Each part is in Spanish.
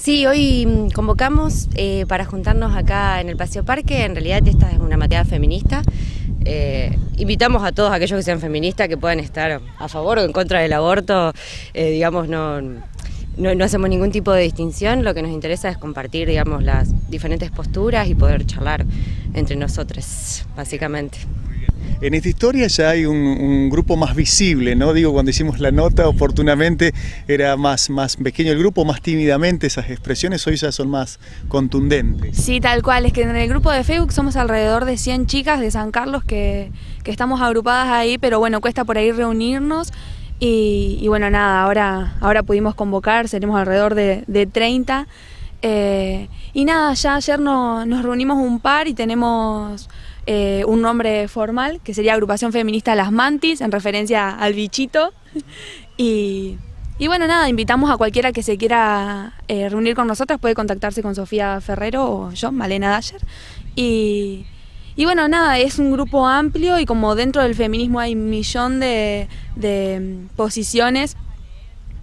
Sí, hoy mm, convocamos eh, para juntarnos acá en el Paseo Parque. En realidad esta es una materia feminista. Eh, invitamos a todos aquellos que sean feministas que puedan estar a favor o en contra del aborto. Eh, digamos, no, no, hacemos ningún tipo de distinción. Lo que nos interesa es compartir, digamos, las diferentes posturas y poder charlar entre nosotros, básicamente. En esta historia ya hay un, grupo más visible, ¿no? Digo, cuando hicimos la nota, oportunamente era más, más pequeño el grupo, más tímidamente esas expresiones, hoy ya son más contundentes. Sí, tal cual, es que en el grupo de Facebook somos alrededor de 100 chicas de San Carlos que, estamos agrupadas ahí, pero bueno, cuesta por ahí reunirnos. Y, bueno, nada, ahora, ahora pudimos convocar, seremos alrededor de, de 30. Eh, y nada, ya ayer nos reunimos un par y tenemos eh, un nombre formal, que sería Agrupación Feminista Las Mantis, en referencia al bichito. y, bueno, nada, invitamos a cualquiera que se quiera eh, reunir con nosotras, puede contactarse con Sofía Ferrero o yo, Malena Dayer. Y, bueno, nada, es un grupo amplio y como dentro del feminismo hay un millón de, mm, posiciones,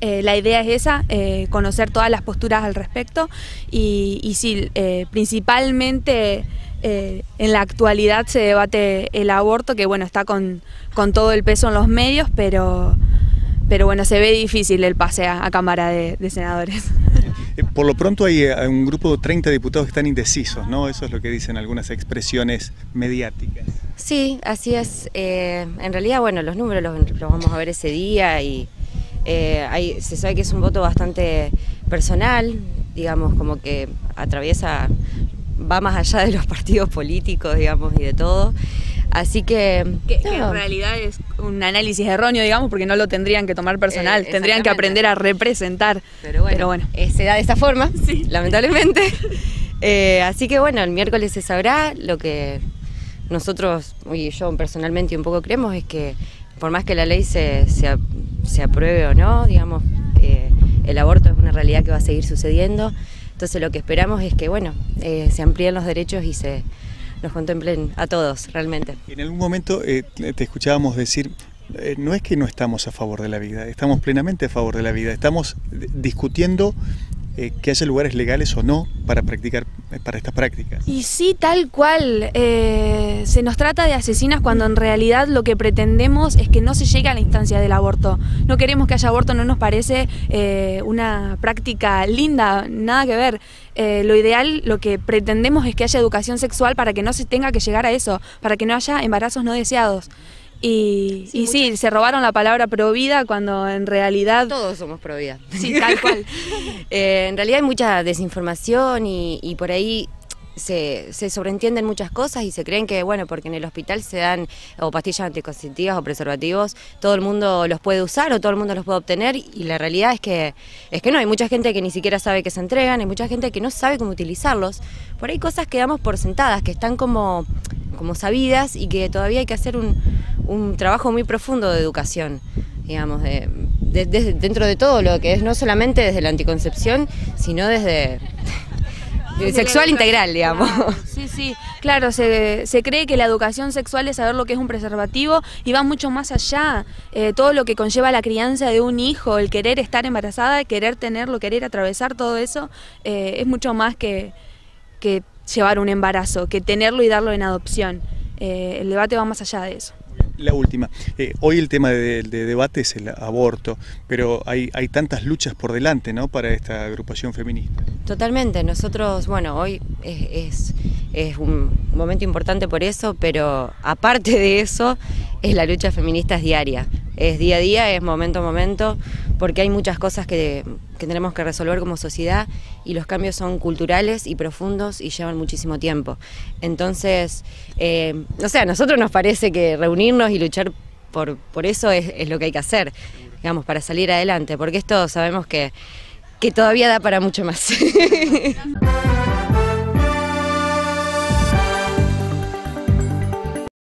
eh, la idea es esa, conocer todas las posturas al respecto y, y sí, principalmente eh, en la actualidad se debate el aborto, que bueno, está con, todo el peso en los medios, pero, pero bueno, se ve difícil el pase a, Cámara de, Senadores. Eh, por lo pronto hay, eh, un grupo de 30 diputados que están indecisos, ¿no? Eso es lo que dicen algunas expresiones mediáticas. Sí, así es. en realidad, bueno, los números los, vamos a ver ese día y se sabe que es un voto bastante personal, digamos, como que atraviesa va más allá de los partidos políticos, digamos, y de todo. Así que... Que, en realidad es un análisis erróneo, digamos, porque no lo tendrían que tomar personal, eh, tendrían que aprender a representar. Pero bueno, eh, se da de esta forma, sí. lamentablemente. Eh, así que bueno, el miércoles se sabrá lo que nosotros, y yo personalmente un poco creemos, es que por más que la ley se, se, apruebe o no, digamos, el aborto es una realidad que va a seguir sucediendo. Entonces lo que esperamos es que, bueno, eh, se amplíen los derechos y se nos contemplen a todos realmente. En algún momento eh, te escuchábamos decir, eh, no es que no estamos a favor de la vida, estamos plenamente a favor de la vida, estamos discutiendo eh, que haya lugares legales o no para practicar eh, para estas prácticas. Y sí, tal cual. Eh, se nos trata de asesinas cuando en realidad lo que pretendemos es que no se llegue a la instancia del aborto. No queremos que haya aborto, no nos parece una práctica linda, nada que ver. lo ideal, lo que pretendemos es que haya educación sexual para que no se tenga que llegar a eso, para que no haya embarazos no deseados. Y sí, se robaron la palabra provida cuando en realidad... Todos somos provida. Sí, tal cual. Eh, en realidad hay mucha desinformación y, por ahí se, se, sobreentienden muchas cosas y se creen que, bueno, porque en el hospital se dan o pastillas anticonceptivas o preservativos, todo el mundo los puede usar o todo el mundo los puede obtener y la realidad es que, es que no, hay mucha gente que ni siquiera sabe que se entregan, hay mucha gente que no sabe cómo utilizarlos. Por ahí cosas que damos por sentadas, que están como, como sabidas y que todavía hay que hacer un, un trabajo muy profundo de educación, digamos, de, dentro de todo lo que es, no solamente desde la anticoncepción, sino desde sexual integral, digamos. sí, sí, claro, se, se, cree que la educación sexual es saber lo que es un preservativo y va mucho más allá. Eh, todo lo que conlleva la crianza de un hijo, el querer estar embarazada, el querer tenerlo, querer atravesar todo eso, eh, es mucho más que, que llevar un embarazo, que tenerlo y darlo en adopción. Eh, el debate va más allá de eso. La última. Eh, hoy el tema de, debate es el aborto, pero hay, hay tantas luchas por delante ¿no? para esta agrupación feminista. Totalmente. Nosotros, bueno, hoy es, es, un momento importante por eso, pero aparte de eso, es la lucha feminista es diaria. Es día a día, es momento a momento, porque hay muchas cosas que, que tenemos que resolver como sociedad y los cambios son culturales y profundos y llevan muchísimo tiempo. Entonces, eh, o sea, a nosotros nos parece que reunirnos y luchar por, por eso es, lo que hay que hacer, digamos, para salir adelante, porque esto sabemos que, que todavía da para mucho más.